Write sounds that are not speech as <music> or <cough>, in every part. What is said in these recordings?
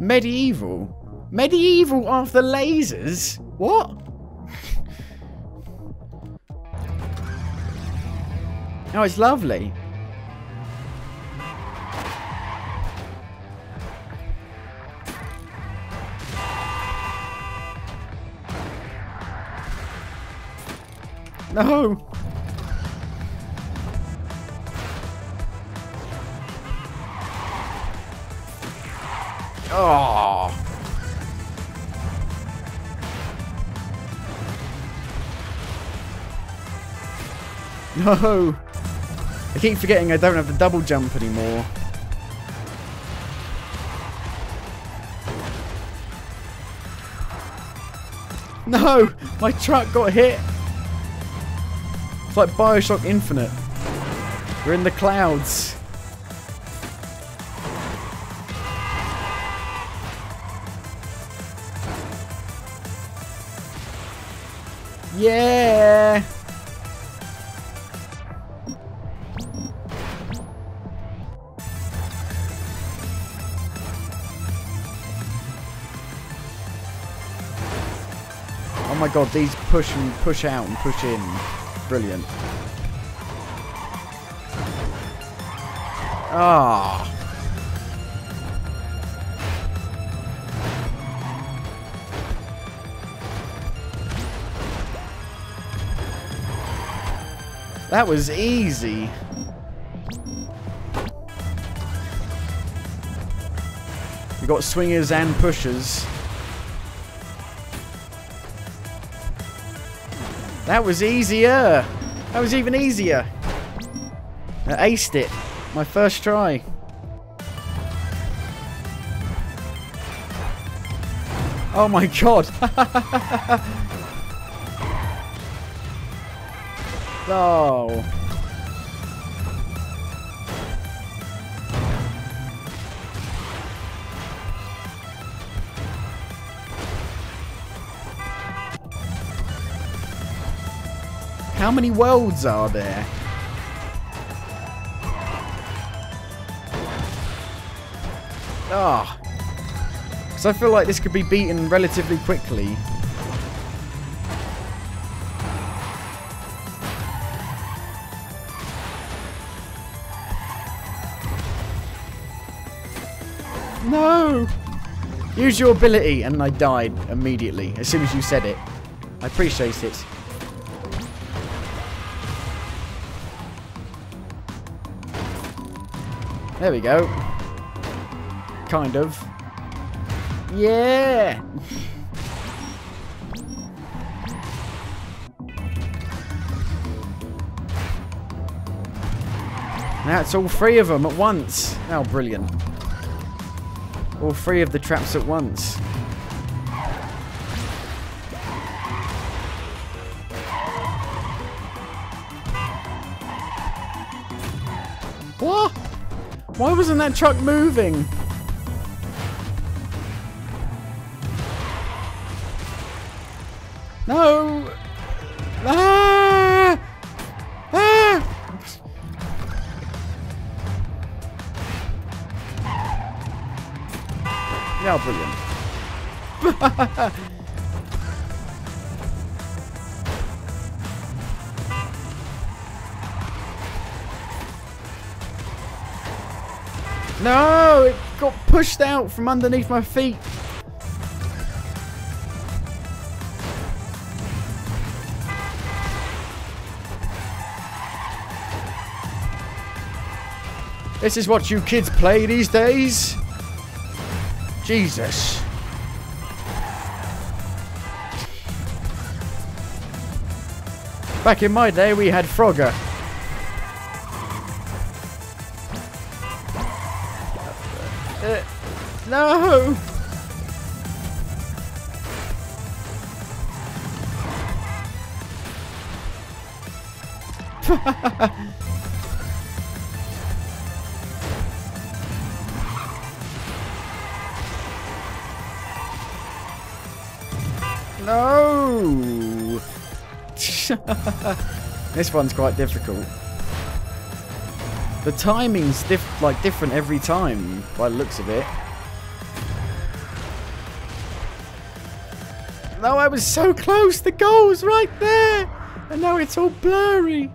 Medieval? Medieval after lasers? What? <laughs> oh, it's lovely. No! Oh! No! I keep forgetting I don't have the double jump anymore. No! My truck got hit! It's like Bioshock Infinite. We're in the clouds. Yeah! Oh my god, these push and push out and push in. Brilliant. Ah. That was easy. We got swingers and pushers. That was easier. That was even easier. I aced it. My first try. Oh my god. <laughs> oh. How many worlds are there? Ah. Because I feel like this could be beaten relatively quickly. Use your ability, and I died immediately, as soon as you said it. I appreciate it. There we go. Kind of. Yeah! Now it's all three of them at once. Oh, brilliant. All three of the traps at once. What? Why wasn't that truck moving? Brilliant. <laughs> no! It got pushed out from underneath my feet. This is what you kids play these days? Jesus. Back in my day, we had Frogger. Uh, no! <laughs> No! <laughs> this one's quite difficult. The timing's diff like different every time, by the looks of it. No, I was so close! The goal was right there! And now it's all blurry!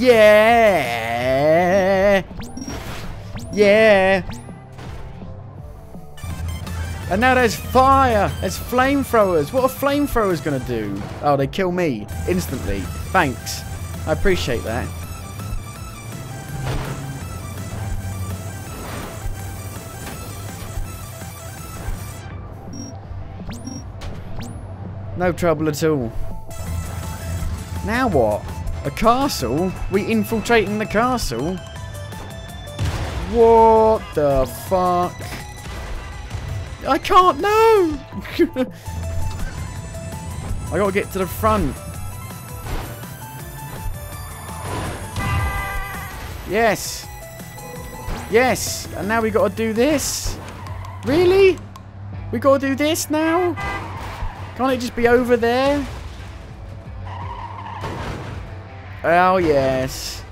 Yeah. Yeah. And now there's fire. There's flamethrowers. What are flamethrowers to do? Oh, they kill me instantly. Thanks. I appreciate that. No trouble at all. Now what? A castle? We infiltrating the castle? What the fuck? I can't, no! <laughs> I gotta get to the front. Yes. Yes. And now we gotta do this. Really? We gotta do this now? Can't it just be over there? Oh, yes.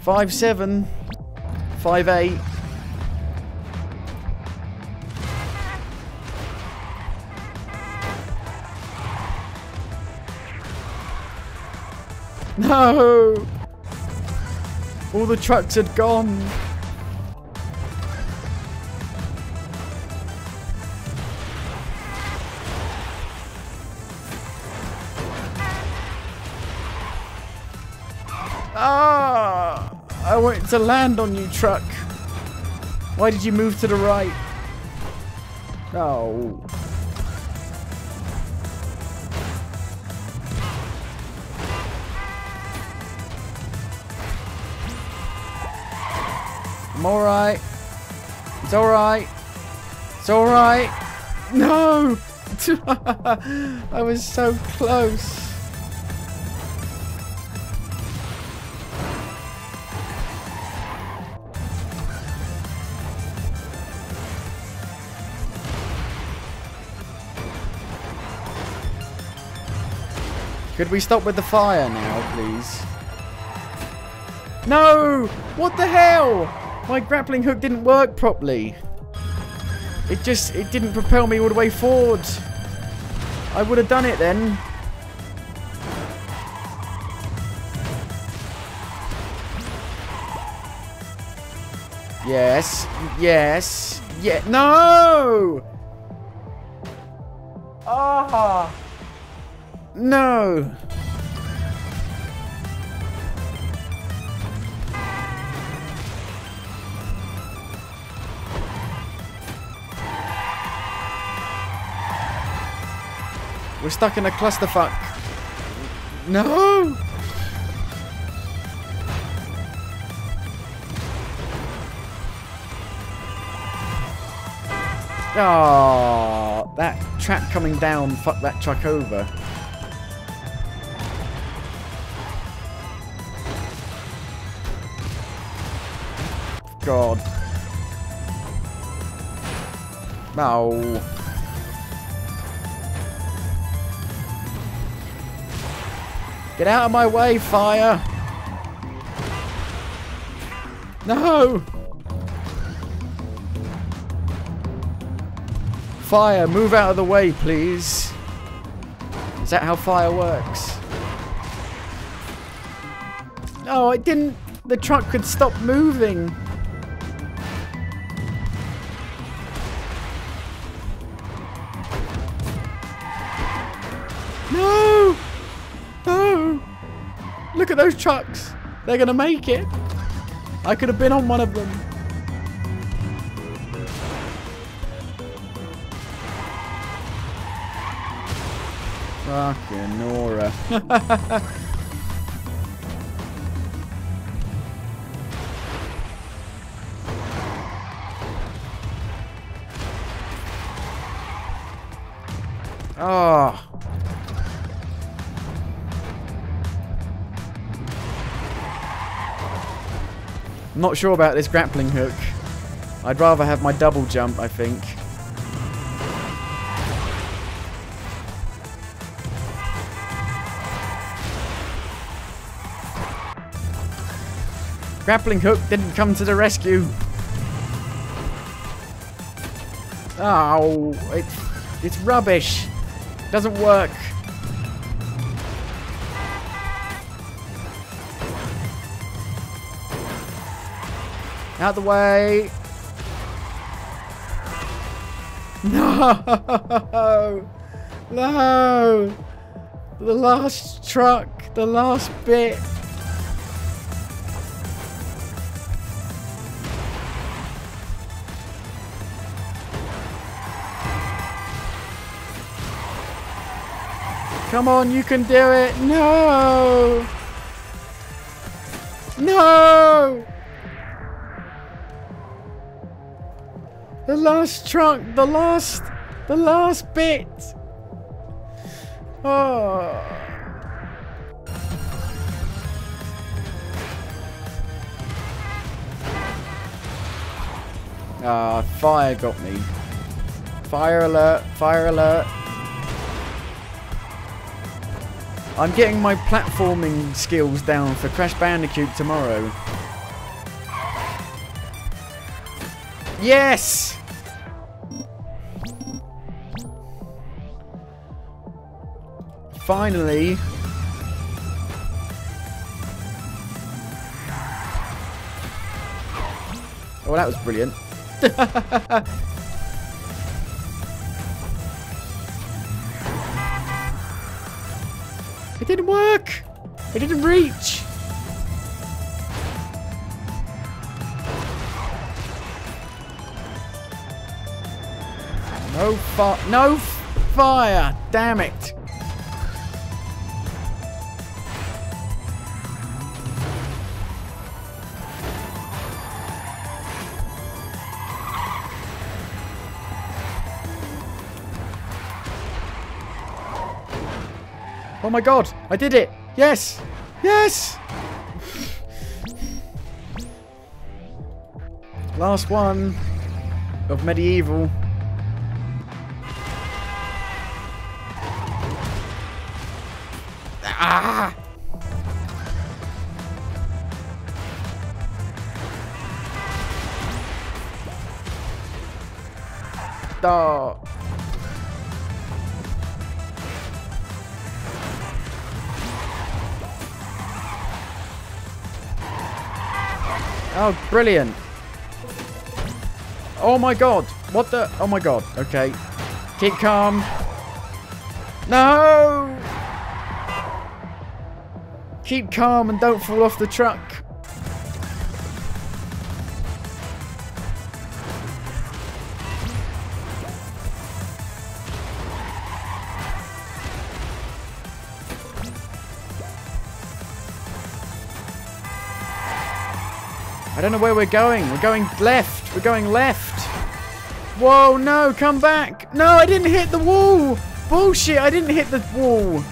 Five seven. Five eight. No! All the trucks had gone. Wanted to land on you, truck. Why did you move to the right? Oh. I'm alright. It's alright. It's alright. <laughs> No! <laughs> I was so close. Could we stop with the fire now, please? No! What the hell? My grappling hook didn't work properly. It just, it didn't propel me all the way forward. I would have done it then. Yes. Yes. Yeah. No! Ah! No! We're stuck in a clusterfuck. No! Oh, that trap coming down fucked that truck over. God. No. Get out of my way, fire! No! Fire, move out of the way, please. Is that how fire works? No, it didn't. The truck could stop moving. At those trucks. They're going to make it. I could have been on one of them. Fucking Nora. oh. <laughs> I'm not sure about this grappling hook. I'd rather have my double jump, I think. Grappling hook didn't come to the rescue. Oh, it's, it's rubbish. Doesn't work. Out the way. No! <laughs> No! The last truck, the last bit. Come on, you can do it. No! No! The last trunk, the last, the last bit. Oh. Ah, fire got me. Fire alert, fire alert. I'm getting my platforming skills down for Crash Bandicoot tomorrow. Yes! Finally. Oh, that was brilliant. <laughs> it didn't work! It didn't reach! No fire. No fire. Damn it. Oh my god, I did it! Yes! Yes! Last one of medieval. Ah! Oh. Oh, brilliant. Oh my god. What the? Oh my god. Okay. Keep calm. No! Keep calm and don't fall off the truck. I don't know where we're going. We're going left. We're going left. Whoa, no, come back. No, I didn't hit the wall. Bullshit, I didn't hit the wall.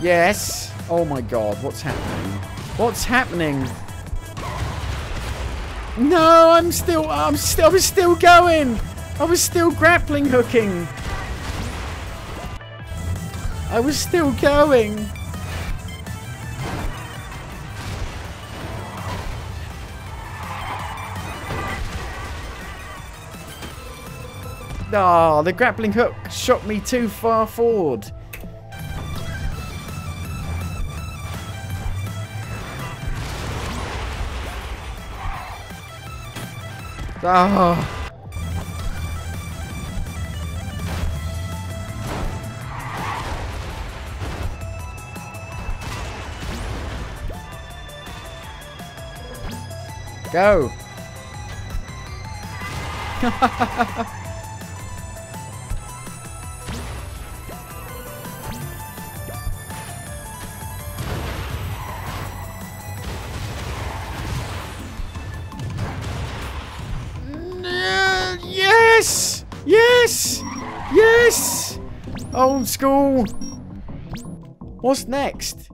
Yes. Oh my god, what's happening? What's happening? No, I'm still, I'm still, I was still going. I was still grappling hooking. I was still going. Ah, oh, the grappling hook shot me too far forward. Oh. Go. <laughs> Old school! What's next?